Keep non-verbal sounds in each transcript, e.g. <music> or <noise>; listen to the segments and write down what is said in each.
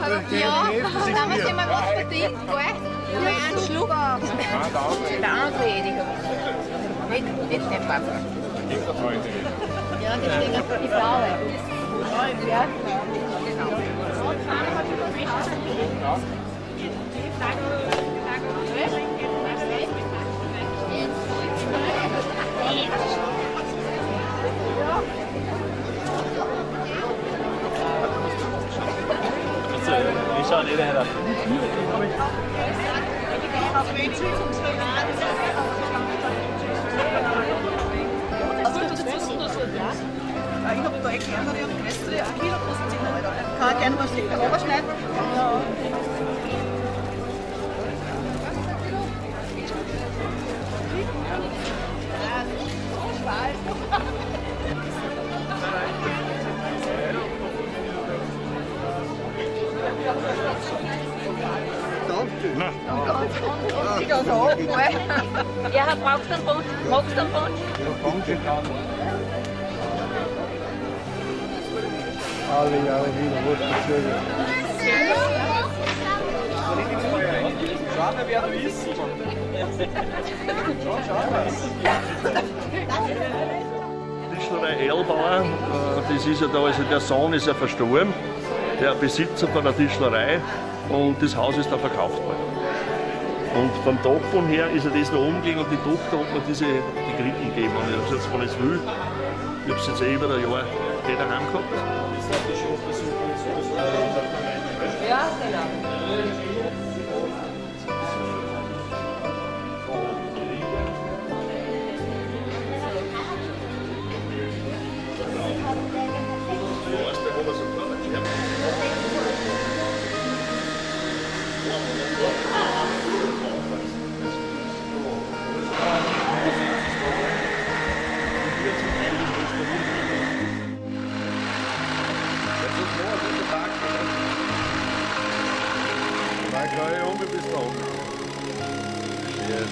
Dann halb Ja, da haben wir mal was verdient, gell? Ja, einen Schluck. Ja, danke. Edeka. Mit, mit dem Papa. Gibt das heute nicht. Ja, die stehen die blaue. Ja. Ich schaue nicht her. Ich habe da kleinere und größere, ein Kilo kostet 10 Euro. Kann Ja, brauchst du einen Punsch? Magst du einen Punsch? Alle Jahre wieder, wo es. Schade, wer du ist. Tischlerei Erlbauer, äh, das ist ja da, also der Sohn ist ja verstorben, der Besitzer von der Tischlerei und das Haus ist da verkauft worden. Und vom Dachboden her ist er das noch umgegangen und die Tochter hat mir diese die Kritten gegeben. Und ich habe gesagt, wenn ich es will, ich habe es jetzt eh über ein Jahr nicht daheim gehabt. Ja, genau. Nein, old. She is.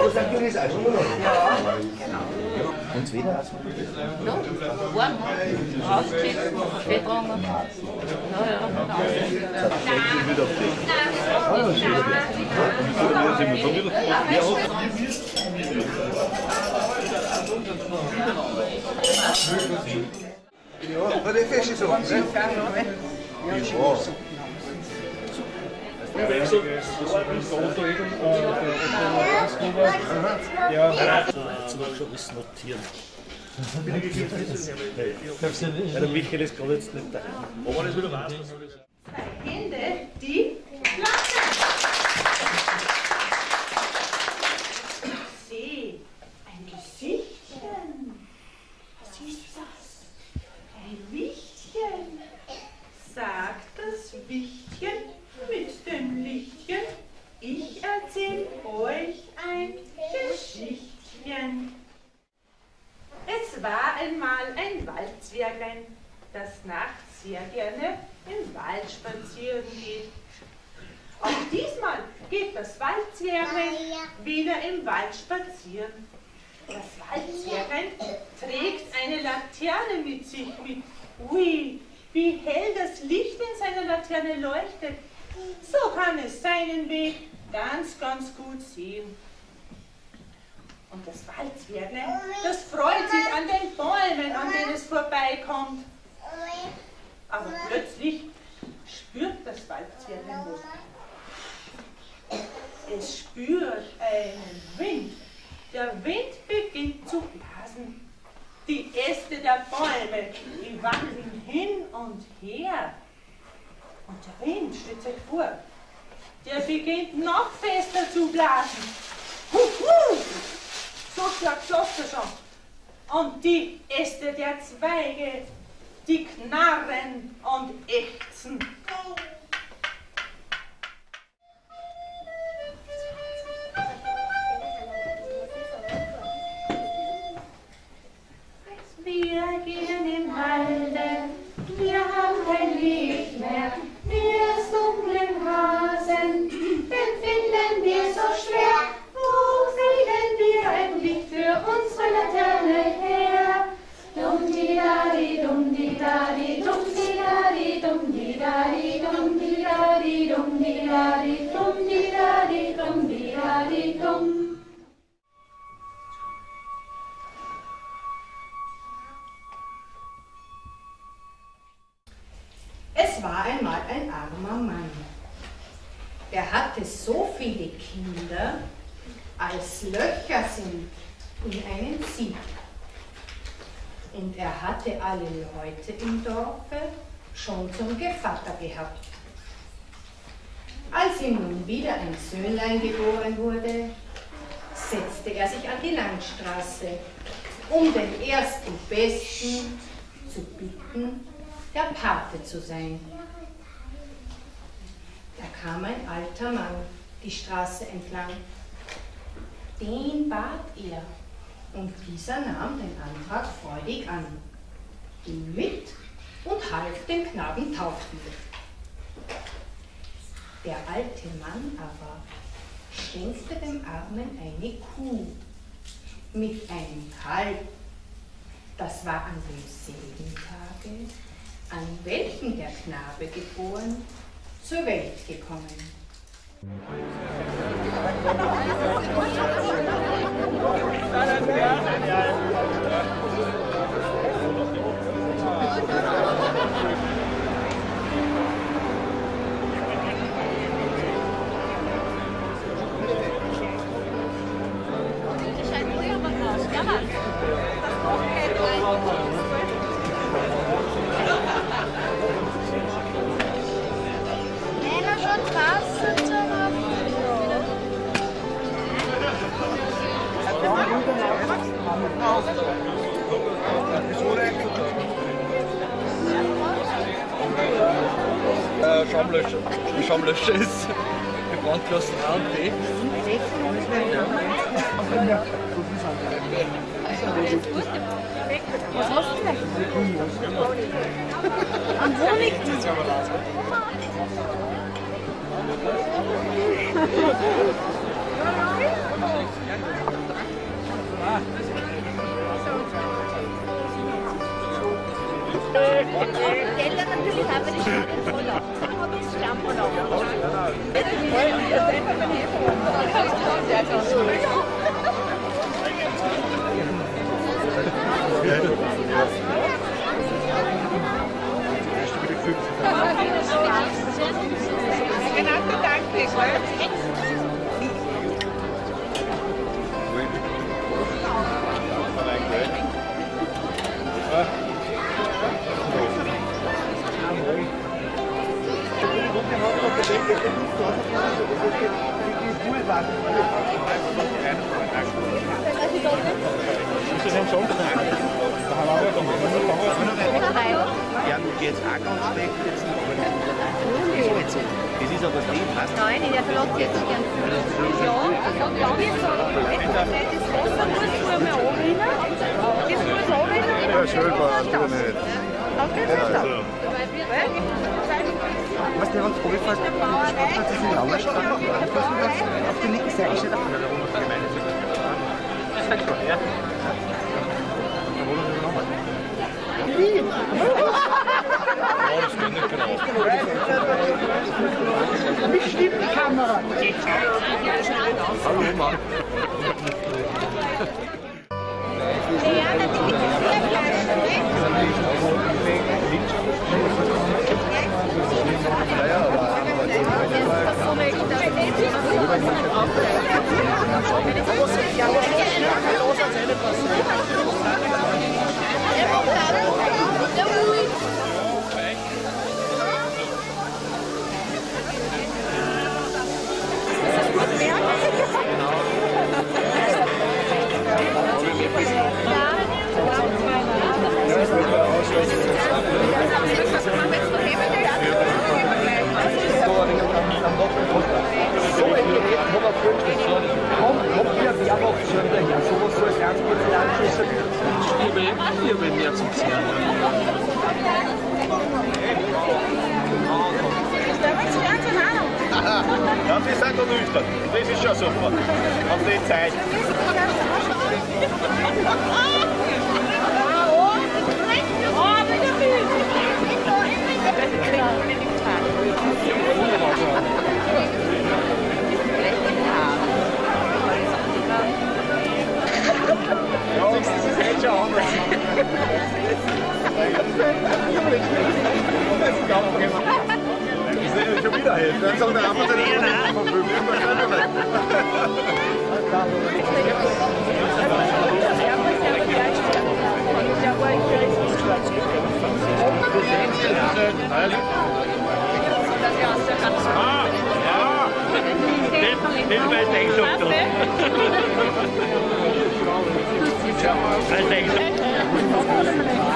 Junge bis da oben. Und wieder? Warm. Rausgeschickt, getrunken. Ja, ja. Ja, maar die vis is op. hè? Ja. Muss schon was notieren. Der Michael ist gerade jetzt nicht da. Aber das wieder was sagen? Hände, die Platte. Seh, ein Gesichtchen. Was ist das? Ein Wichtchen. Sagt das Wichtchen mit dem Lichtchen, ich erzähl euch ein Geschichtchen. Es war einmal ein Waldzwerglein, das nachts sehr gerne im Wald spazieren geht. Auch diesmal geht das Waldzwerglein wieder im Wald spazieren. Das Waldzwerglein trägt eine Laterne mit sich mit. Ui, wie hell das Licht in seiner Laterne leuchtet. So kann es seinen Weg ganz, ganz gut sehen. Und das Waldzwerglein, das freut sich an den Bäumen, an denen es vorbeikommt. Aber plötzlich spürt das Waldzwerglein was. Es spürt einen Wind. Der Wind beginnt zu blasen. Die Äste der Bäume, die wackeln hin und her. Und der Wind stellt sich vor. Der beginnt noch fester zu blasen. Huhu! So stark schloss er schon. Und die Äste der Zweige, die knarren und ächzen. Er hatte so viele Kinder, als Löcher sind in einem Sieb. Und er hatte alle Leute im Dorfe schon zum Gevatter gehabt. Als ihm nun wieder ein Söhnlein geboren wurde, setzte er sich an die Landstraße, um den ersten Besten zu bitten, der Pate zu sein. Kam ein alter Mann die Straße entlang. Den bat er, und dieser nahm den Antrag freudig an, ging mit und half den Knaben taufen. Der alte Mann aber schenkte dem Armen eine Kuh mit einem Kalb. Das war an demselben Tage, an welchem der Knabe geboren, zur Welt gekommen. Äh, Schamlöcher. Schamlöcher ist gebrannt aus Rand Was hast du denn? Am Und auf natürlich haben wir die Stammen Urlaub. Stammurlaub. Genau, danke. Ja, mir geht's auch ganz schlecht jetzt noch, aber das ist nicht. Das ist aber das Leben, weißt du? Nein, der verlässt jetzt gern. Ja, dann wir so. Das Wasser muss nur mehr anrinnen. Das muss anrinnen. Ja, selber, du nicht. Danke, Christoph. Was der uns Golfer hat, ist in Lauerstraße, auf der linken Seite steht auf der Das ist halt schon, ja. Wie? das geht nicht genau. Wie stimmt die Kamera. Hallo, Mann. Thank you. Den weiß ich schon. Weiß ich schon.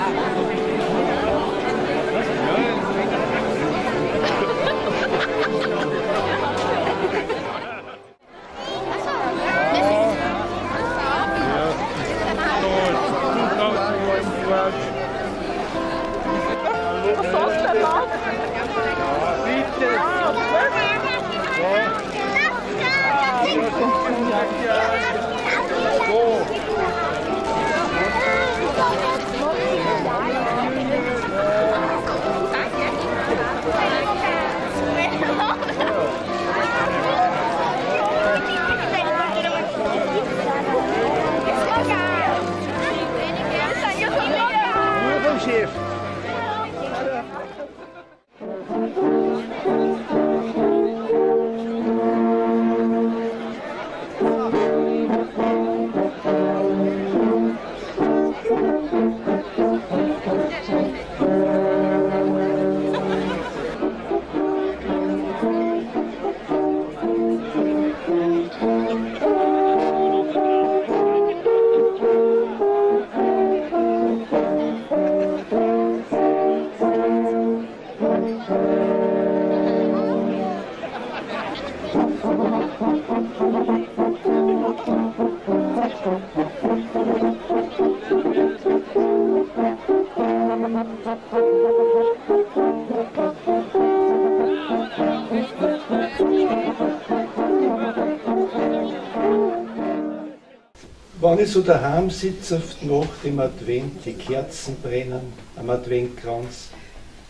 Wenn ich so daheim sitze auf die Nacht im Advent, die Kerzen brennen am Adventkranz,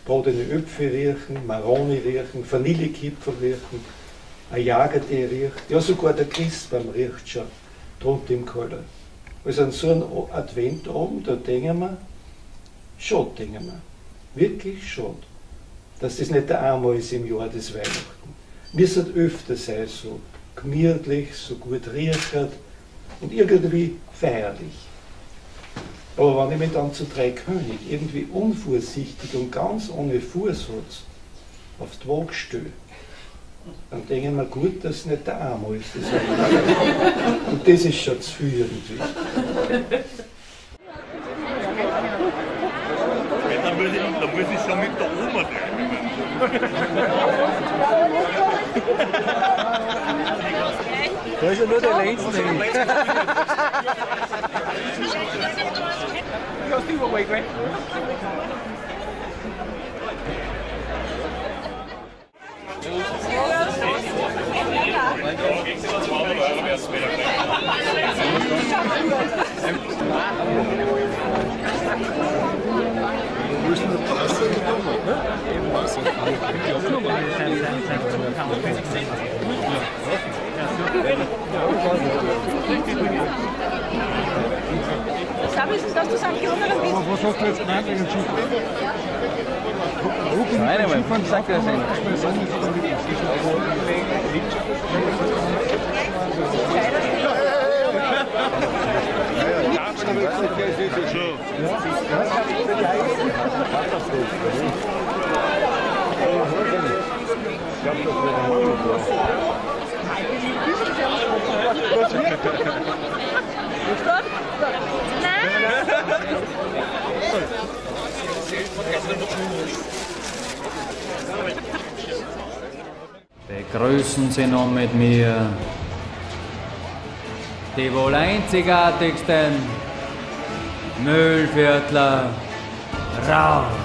brodene Äpfel riechen, Maroni riechen, Vanillekipferl riechen, ein Jagertee riecht, ja sogar der Christbaum riecht schon drunter im Keller. Also an so einem Adventabend, da denken wir, schade, denken wir, wirklich schade, dass das nicht einmal ist im Jahr des Weihnachten. Wir sind öfter sein so gemütlich, so gut riecht, und irgendwie feierlich. Aber wenn ich mich dann zu drei König irgendwie unvorsichtig und ganz ohne Vorsatz auf die Waage dann denke ich mir gut, dass es nicht der Arme ist. Das und das ist schon zu viel irgendwie. Da muss ich, da muss ich schon mit der Oma <laughs> <laughs> <laughs> Da ist ja nur der Lenzen. Hast du überall gell? Sabes, du jetzt gemeint wegen Skifahren? Nein, aber ich sag dir das nicht. Begrüßen Sie nun mit mir die wohl einzigartigsten Müllviertler raus.